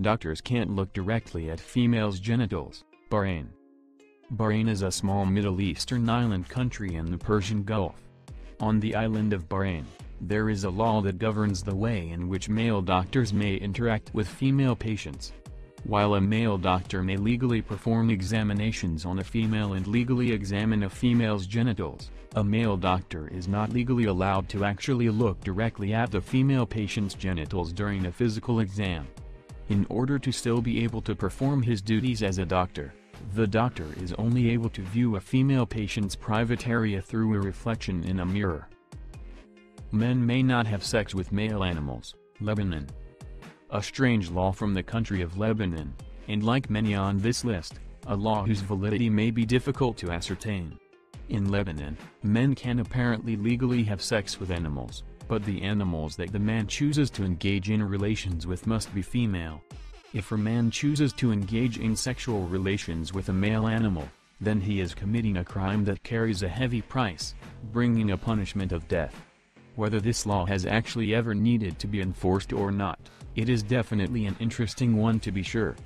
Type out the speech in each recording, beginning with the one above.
doctors can't look directly at females' genitals. Bahrain. Bahrain is a small Middle Eastern island country in the Persian Gulf. On the island of Bahrain, there is a law that governs the way in which male doctors may interact with female patients. While a male doctor may legally perform examinations on a female and legally examine a female's genitals, a male doctor is not legally allowed to actually look directly at the female patient's genitals during a physical exam. In order to still be able to perform his duties as a doctor, the doctor is only able to view a female patient's private area through a reflection in a mirror. Men may not have sex with male animals, Lebanon. A strange law from the country of Lebanon, and like many on this list, a law whose validity may be difficult to ascertain. In Lebanon, men can apparently legally have sex with animals, but the animals that the man chooses to engage in relations with must be female. If a man chooses to engage in sexual relations with a male animal, then he is committing a crime that carries a heavy price, bringing a punishment of death. Whether this law has actually ever needed to be enforced or not, it is definitely an interesting one to be sure.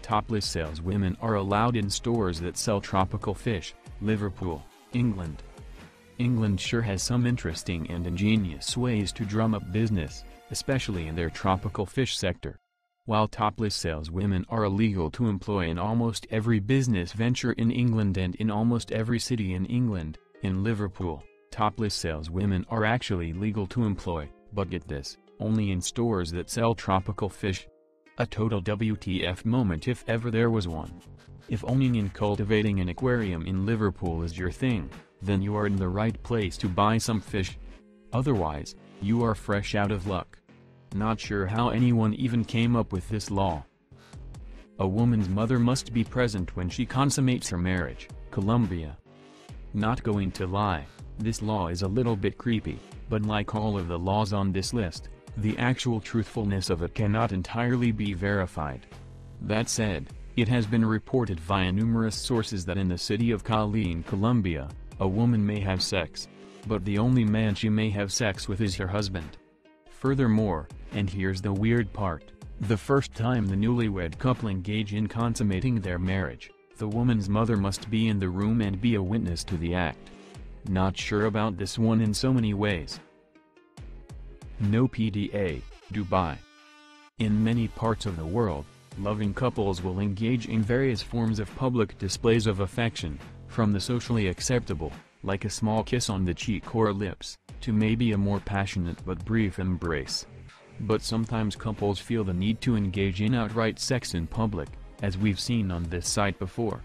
Topless saleswomen are allowed in stores that sell tropical fish, Liverpool, England. England sure has some interesting and ingenious ways to drum up business, especially in their tropical fish sector. While topless saleswomen are illegal to employ in almost every business venture in England and in almost every city in England, in Liverpool, topless saleswomen are actually legal to employ, but get this, only in stores that sell tropical fish. A total WTF moment if ever there was one. If owning and cultivating an aquarium in Liverpool is your thing, then you are in the right place to buy some fish. Otherwise, you are fresh out of luck. Not sure how anyone even came up with this law. A woman's mother must be present when she consummates her marriage, Colombia. Not going to lie, this law is a little bit creepy, but like all of the laws on this list, the actual truthfulness of it cannot entirely be verified. That said, it has been reported via numerous sources that in the city of Cali in Colombia, a woman may have sex, but the only man she may have sex with is her husband. Furthermore, and here's the weird part, the first time the newlywed couple engage in consummating their marriage, the woman's mother must be in the room and be a witness to the act. Not sure about this one in so many ways. No PDA, Dubai. In many parts of the world, loving couples will engage in various forms of public displays of affection, from the socially acceptable, like a small kiss on the cheek or lips, to maybe a more passionate but brief embrace. But sometimes couples feel the need to engage in outright sex in public, as we've seen on this site before.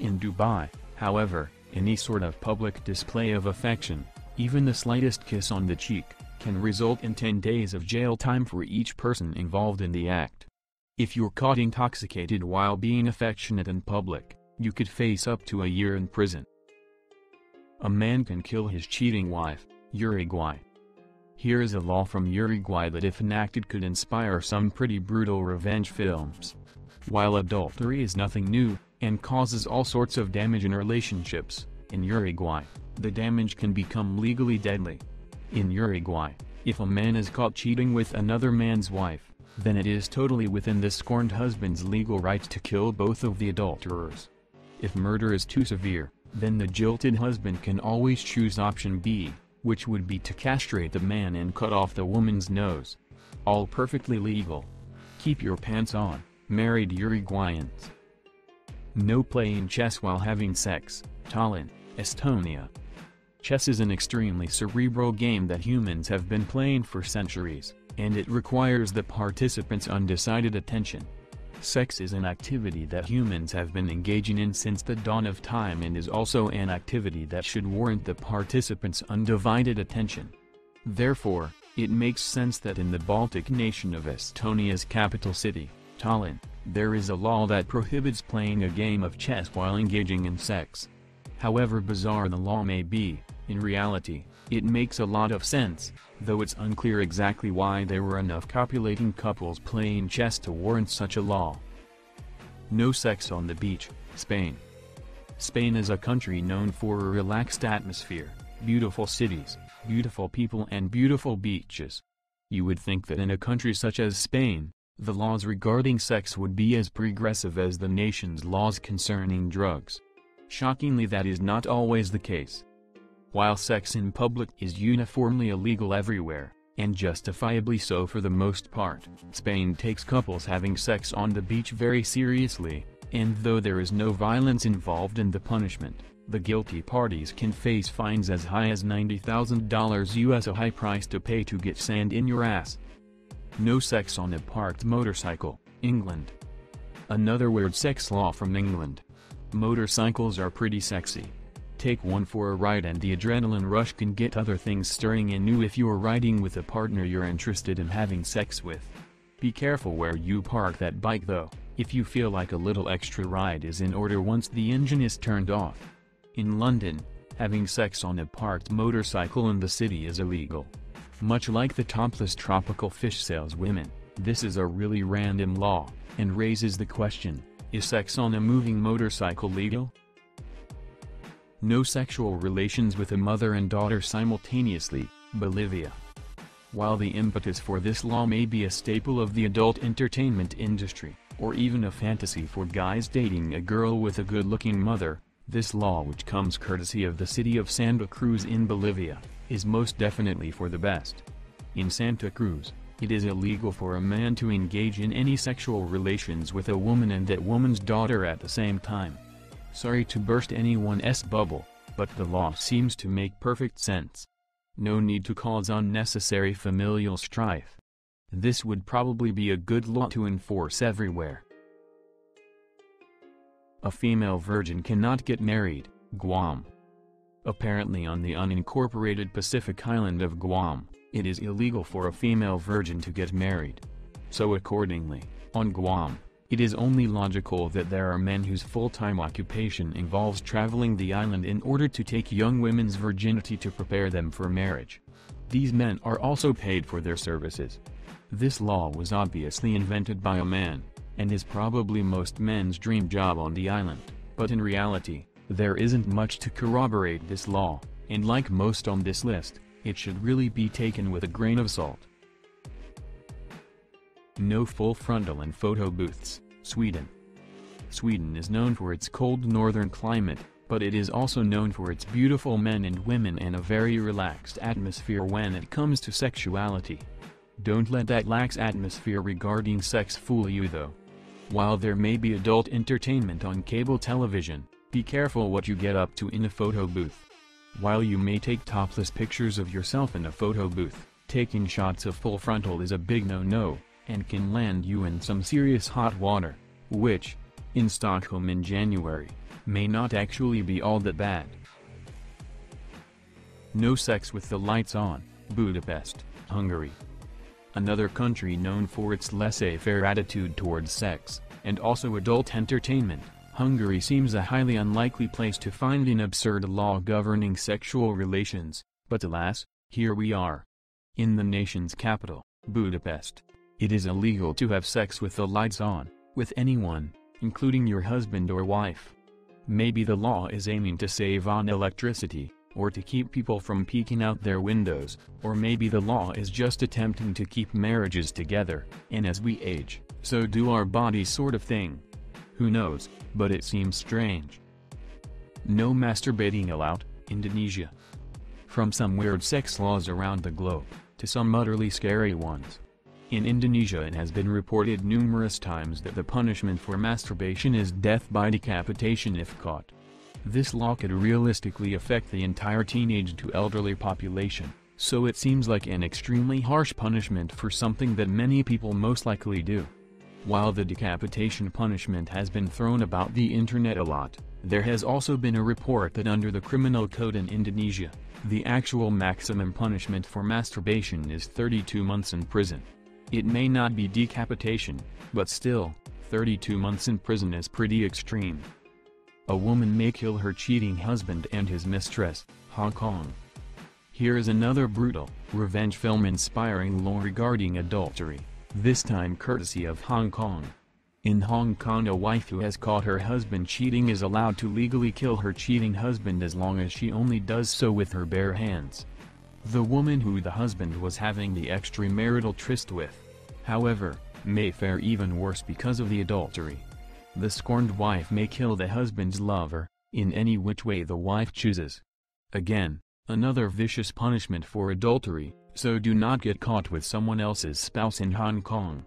In Dubai, however, any sort of public display of affection, even the slightest kiss on the cheek, can result in 10 days of jail time for each person involved in the act. If you're caught intoxicated while being affectionate in public, you could face up to a year in prison. A man can kill his cheating wife, Uruguay. Here is a law from Uruguay that if enacted could inspire some pretty brutal revenge films. While adultery is nothing new, and causes all sorts of damage in relationships, in Uruguay, the damage can become legally deadly. In Uruguay, if a man is caught cheating with another man's wife, then it is totally within the scorned husband's legal right to kill both of the adulterers. If murder is too severe, then the jilted husband can always choose option B, which would be to castrate the man and cut off the woman's nose. All perfectly legal. Keep your pants on, married Uruguayans. No playing chess while having sex, Tallinn, Estonia. Chess is an extremely cerebral game that humans have been playing for centuries, and it requires the participants' undecided attention. Sex is an activity that humans have been engaging in since the dawn of time and is also an activity that should warrant the participants' undivided attention. Therefore, it makes sense that in the Baltic nation of Estonia's capital city, Tallinn, there is a law that prohibits playing a game of chess while engaging in sex. However bizarre the law may be, in reality, it makes a lot of sense, though it's unclear exactly why there were enough copulating couples playing chess to warrant such a law. No sex on the beach, Spain. Spain is a country known for a relaxed atmosphere, beautiful cities, beautiful people and beautiful beaches. You would think that in a country such as Spain, the laws regarding sex would be as progressive as the nation's laws concerning drugs. Shockingly that is not always the case. While sex in public is uniformly illegal everywhere, and justifiably so for the most part, Spain takes couples having sex on the beach very seriously, and though there is no violence involved in the punishment, the guilty parties can face fines as high as $90,000 US a high price to pay to get sand in your ass. No sex on a parked motorcycle, England. Another weird sex law from England. Motorcycles are pretty sexy. Take one for a ride and the adrenaline rush can get other things stirring in you if you're riding with a partner you're interested in having sex with. Be careful where you park that bike though, if you feel like a little extra ride is in order once the engine is turned off. In London, having sex on a parked motorcycle in the city is illegal. Much like the topless tropical fish saleswomen, this is a really random law, and raises the question, is sex on a moving motorcycle legal? No sexual relations with a mother and daughter simultaneously, Bolivia. While the impetus for this law may be a staple of the adult entertainment industry, or even a fantasy for guys dating a girl with a good-looking mother, this law which comes courtesy of the city of Santa Cruz in Bolivia, is most definitely for the best. In Santa Cruz, it is illegal for a man to engage in any sexual relations with a woman and that woman's daughter at the same time. Sorry to burst anyone's bubble, but the law seems to make perfect sense. No need to cause unnecessary familial strife. This would probably be a good law to enforce everywhere. A female virgin cannot get married, Guam. Apparently on the unincorporated Pacific island of Guam, it is illegal for a female virgin to get married. So accordingly, on Guam, it is only logical that there are men whose full-time occupation involves traveling the island in order to take young women's virginity to prepare them for marriage. These men are also paid for their services. This law was obviously invented by a man, and is probably most men's dream job on the island, but in reality, there isn't much to corroborate this law, and like most on this list, it should really be taken with a grain of salt. No full frontal and photo booths, Sweden. Sweden is known for its cold northern climate, but it is also known for its beautiful men and women and a very relaxed atmosphere when it comes to sexuality. Don't let that lax atmosphere regarding sex fool you though. While there may be adult entertainment on cable television, be careful what you get up to in a photo booth. While you may take topless pictures of yourself in a photo booth, taking shots of full frontal is a big no-no, and can land you in some serious hot water, which, in Stockholm in January, may not actually be all that bad. No sex with the lights on, Budapest, Hungary another country known for its laissez-faire attitude towards sex, and also adult entertainment, Hungary seems a highly unlikely place to find an absurd law governing sexual relations, but alas, here we are. In the nation's capital, Budapest, it is illegal to have sex with the lights on, with anyone, including your husband or wife. Maybe the law is aiming to save on electricity, or to keep people from peeking out their windows, or maybe the law is just attempting to keep marriages together, and as we age, so do our bodies sort of thing. Who knows, but it seems strange. No masturbating allowed, Indonesia. From some weird sex laws around the globe, to some utterly scary ones. In Indonesia it has been reported numerous times that the punishment for masturbation is death by decapitation if caught. This law could realistically affect the entire teenage to elderly population, so it seems like an extremely harsh punishment for something that many people most likely do. While the decapitation punishment has been thrown about the internet a lot, there has also been a report that under the criminal code in Indonesia, the actual maximum punishment for masturbation is 32 months in prison. It may not be decapitation, but still, 32 months in prison is pretty extreme. A woman may kill her cheating husband and his mistress, Hong Kong. Here is another brutal, revenge film inspiring law regarding adultery, this time courtesy of Hong Kong. In Hong Kong a wife who has caught her husband cheating is allowed to legally kill her cheating husband as long as she only does so with her bare hands. The woman who the husband was having the extramarital tryst with, however, may fare even worse because of the adultery. The scorned wife may kill the husband's lover, in any which way the wife chooses. Again, another vicious punishment for adultery, so do not get caught with someone else's spouse in Hong Kong.